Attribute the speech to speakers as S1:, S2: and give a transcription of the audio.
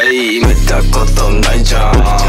S1: えい見たことないじゃん。